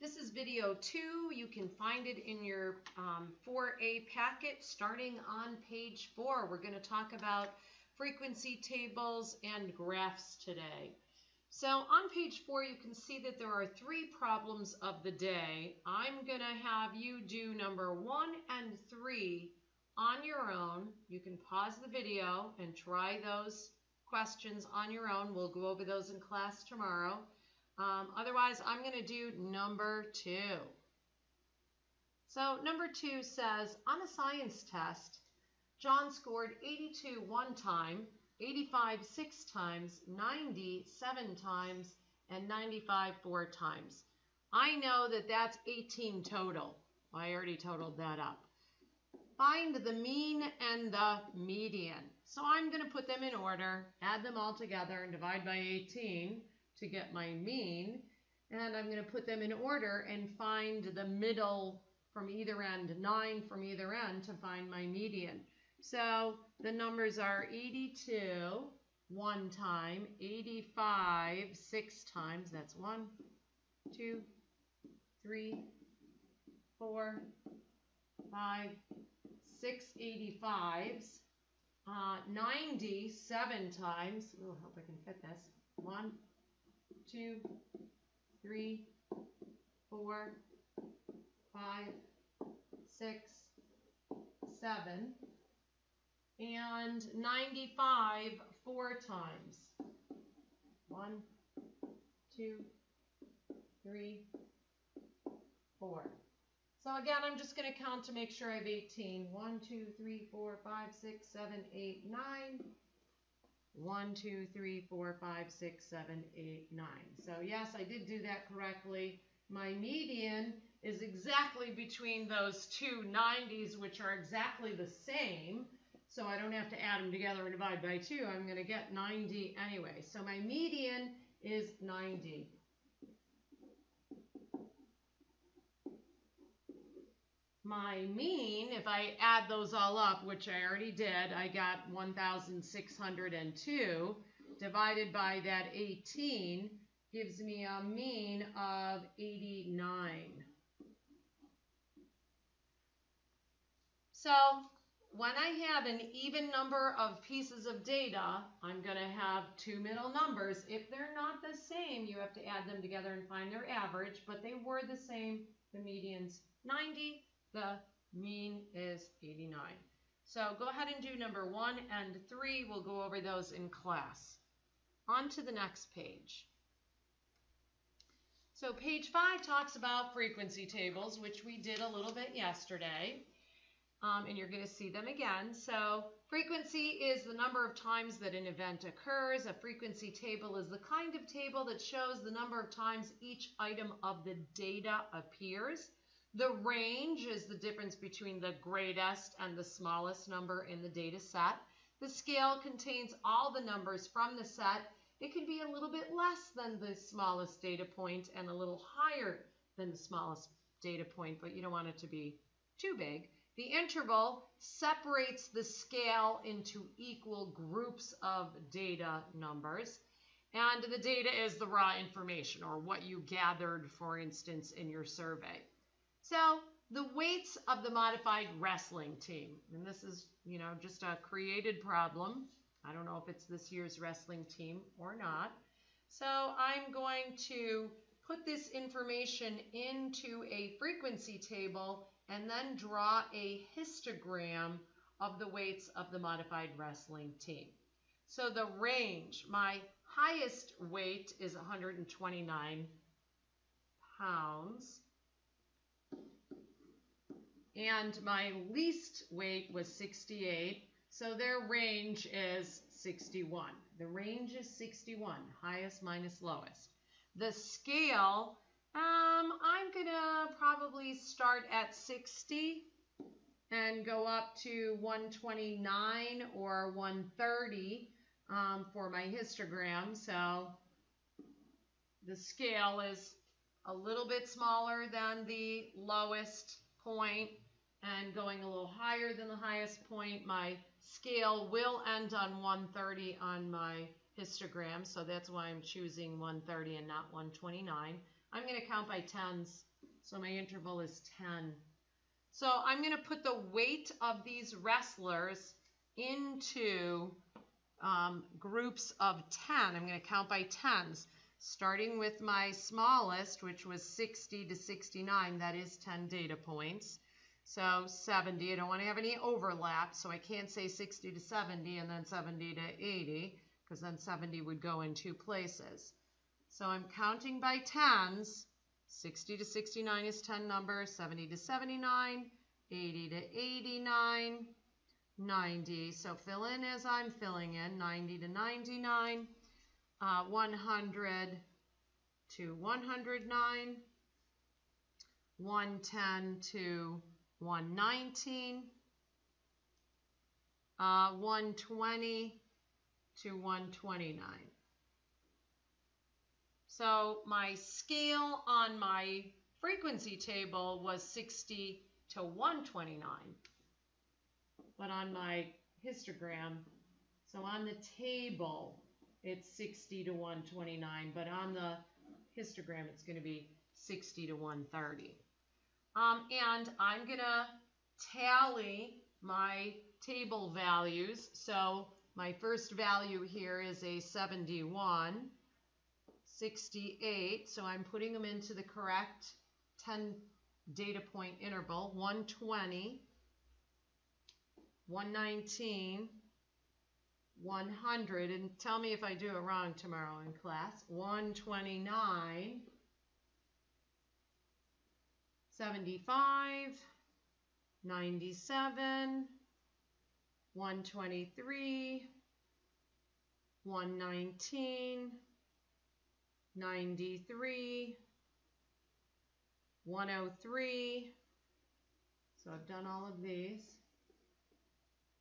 This is video two. You can find it in your um, 4A packet starting on page four. We're going to talk about frequency tables and graphs today. So on page four, you can see that there are three problems of the day. I'm going to have you do number one and three on your own. You can pause the video and try those questions on your own. We'll go over those in class tomorrow. Um, otherwise, I'm going to do number two. So number two says, on a science test, John scored 82 one time, 85 six times, 90 seven times, and 95 four times. I know that that's 18 total. I already totaled that up. Find the mean and the median. So I'm going to put them in order, add them all together, and divide by 18 to get my mean. And I'm going to put them in order and find the middle from either end, 9 from either end to find my median. So the numbers are 82 one time, 85 six times, that's one, two, three, four, five, six 85s, uh, 97 times, oh, I hope I can fit this, one, two, three, four, five, six, seven, and 95 four times. One, two, three, four. So again, I'm just going to count to make sure I have 18. 1, 2, 3, 4, 5, 6, 7, 8, 9. 1, 2, 3, 4, 5, 6, 7, 8, 9. So yes, I did do that correctly. My median is exactly between those two 90s, which are exactly the same. So I don't have to add them together and divide by 2. I'm going to get 90 anyway. So my median is 90. My mean, if I add those all up, which I already did, I got 1,602 divided by that 18 gives me a mean of 89. So when I have an even number of pieces of data, I'm going to have two middle numbers. If they're not the same, you have to add them together and find their average, but they were the same. The median's 90 the mean is 89. So go ahead and do number one and three. We'll go over those in class. On to the next page. So page five talks about frequency tables, which we did a little bit yesterday. Um, and you're going to see them again. So frequency is the number of times that an event occurs. A frequency table is the kind of table that shows the number of times each item of the data appears. The range is the difference between the greatest and the smallest number in the data set. The scale contains all the numbers from the set. It can be a little bit less than the smallest data point and a little higher than the smallest data point, but you don't want it to be too big. The interval separates the scale into equal groups of data numbers. And the data is the raw information or what you gathered, for instance, in your survey. So the weights of the modified wrestling team, and this is, you know, just a created problem. I don't know if it's this year's wrestling team or not. So I'm going to put this information into a frequency table and then draw a histogram of the weights of the modified wrestling team. So the range, my highest weight is 129 pounds and my least weight was 68, so their range is 61. The range is 61, highest minus lowest. The scale, um, I'm going to probably start at 60 and go up to 129 or 130 um, for my histogram. So the scale is a little bit smaller than the lowest point and going a little higher than the highest point, my scale will end on 130 on my histogram, so that's why I'm choosing 130 and not 129. I'm going to count by tens. So my interval is 10. So I'm going to put the weight of these wrestlers into um, groups of 10. I'm going to count by tens, starting with my smallest, which was 60 to 69. That is 10 data points. So 70, I don't want to have any overlap, so I can't say 60 to 70 and then 70 to 80, because then 70 would go in two places. So I'm counting by tens. 60 to 69 is 10 numbers, 70 to 79, 80 to 89, 90. So fill in as I'm filling in, 90 to 99, uh, 100 to 109, 110 to 119, uh, 120 to 129. So my scale on my frequency table was 60 to 129. But on my histogram, so on the table, it's 60 to 129, but on the histogram, it's going to be 60 to 130. Um, and I'm going to tally my table values. So my first value here is a 71, 68. So I'm putting them into the correct 10 data point interval, 120, 119, 100, and tell me if I do it wrong tomorrow in class, 129, 75, 97, 123, 119, 93, 103. So I've done all of these.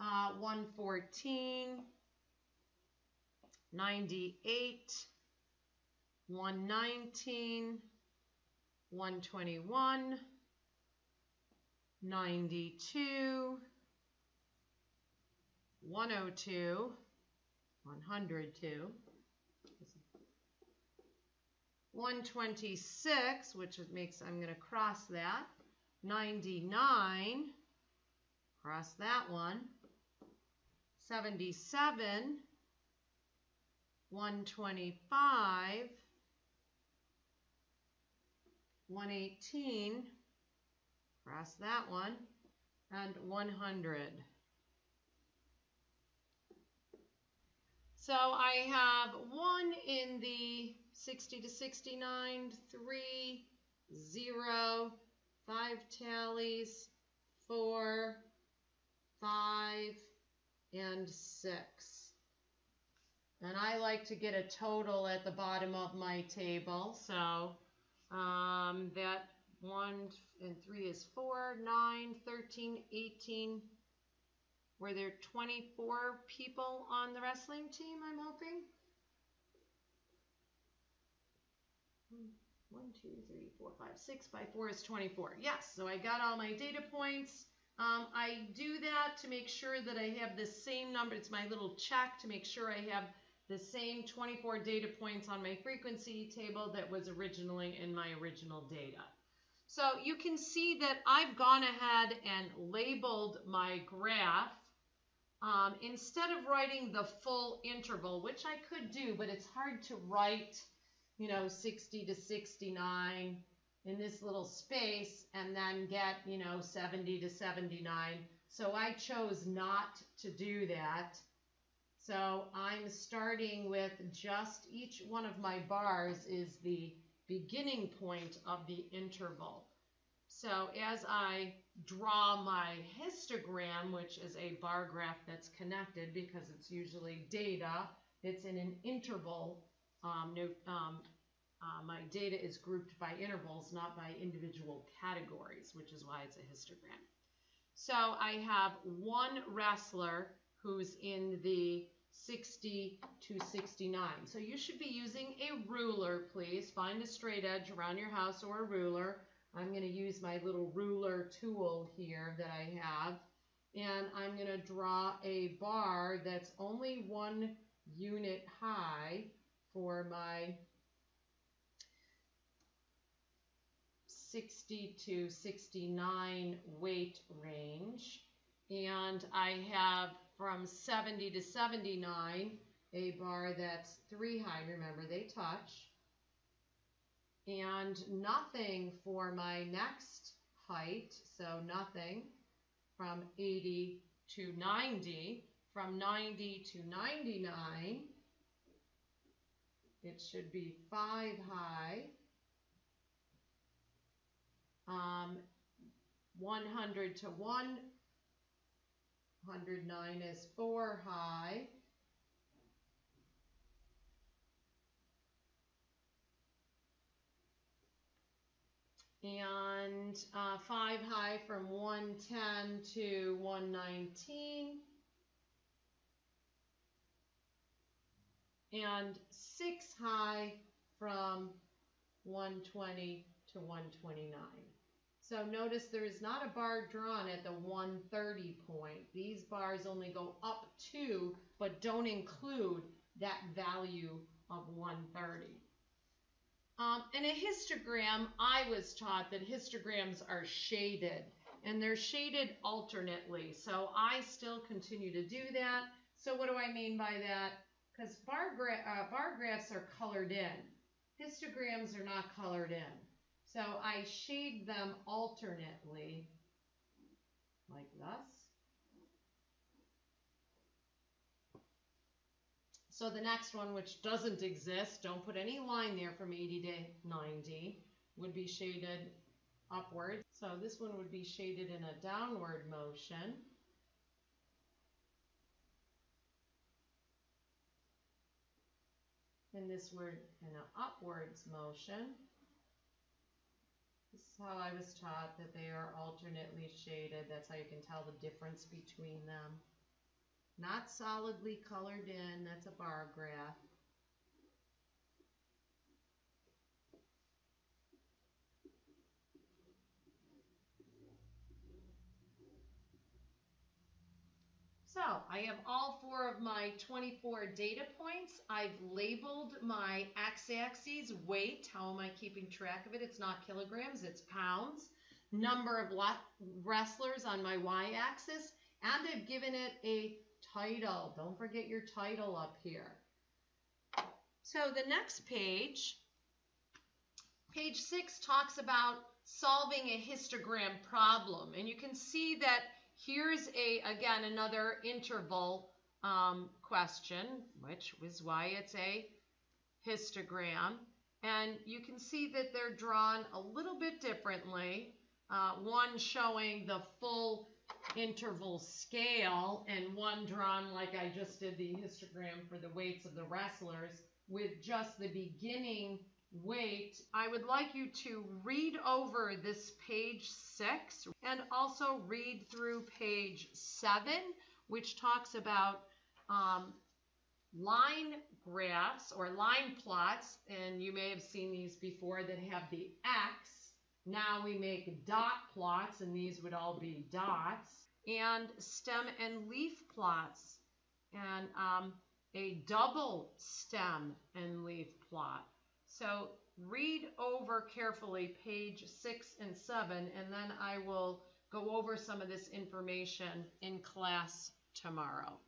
Uh, 114, 98, 119, 121, 92, 102, 102, 126, which makes, I'm going to cross that, 99, cross that one, 77, 125, 118, cross that one, and 100. So I have one in the 60 to 69, 3, 0, 5 tallies, 4, 5, and 6. And I like to get a total at the bottom of my table. So um, that 1 and 3 is 4, 9, 13, 18. Were there 24 people on the wrestling team, I'm hoping? One, two, three, four, five, six by four is 24. Yes, so I got all my data points. Um, I do that to make sure that I have the same number. It's my little check to make sure I have the same 24 data points on my frequency table that was originally in my original data. So you can see that I've gone ahead and labeled my graph. Um, instead of writing the full interval, which I could do, but it's hard to write, you know, 60 to 69 in this little space and then get, you know, 70 to 79. So I chose not to do that. So I'm starting with just each one of my bars is the beginning point of the interval. So as I draw my histogram, which is a bar graph that's connected because it's usually data, it's in an interval. Um, no, um, uh, my data is grouped by intervals, not by individual categories, which is why it's a histogram. So I have one wrestler who's in the 60 to 69. So you should be using a ruler, please. Find a straight edge around your house or a ruler. I'm going to use my little ruler tool here that I have. And I'm going to draw a bar that's only one unit high for my 60 to 69 weight range. And I have from 70 to 79 a bar that's three high. Remember, they touch. And nothing for my next height. So nothing from 80 to 90. From 90 to 99, it should be five high. Um, 100 to 109 is 4 high. And uh, 5 high from 110 to 119. And 6 high from 120 to 129. So notice there is not a bar drawn at the 130 point. These bars only go up to, but don't include that value of 130. Um, in a histogram, I was taught that histograms are shaded, and they're shaded alternately. So I still continue to do that. So what do I mean by that? Because bar, gra uh, bar graphs are colored in. Histograms are not colored in. So I shade them alternately, like thus. So the next one, which doesn't exist, don't put any line there from 80 to 90, would be shaded upwards. So this one would be shaded in a downward motion. And this word in an upwards motion. This is how I was taught that they are alternately shaded. That's how you can tell the difference between them. Not solidly colored in, that's a bar graph. So I have all four of my 24 data points. I've labeled my x-axis, weight, how am I keeping track of it? It's not kilograms, it's pounds. Number of wrestlers on my y-axis, and I've given it a title. Don't forget your title up here. So the next page, page six talks about solving a histogram problem. And you can see that Here's a, again, another interval um, question, which is why it's a histogram. And you can see that they're drawn a little bit differently. Uh, one showing the full interval scale and one drawn like I just did the histogram for the weights of the wrestlers with just the beginning weight, I would like you to read over this page six and also read through page seven, which talks about um, line graphs or line plots. And you may have seen these before that have the X. Now we make dot plots, and these would all be dots. And stem and leaf plots, and um, a double stem and leaf plot. So read over carefully page six and seven, and then I will go over some of this information in class tomorrow.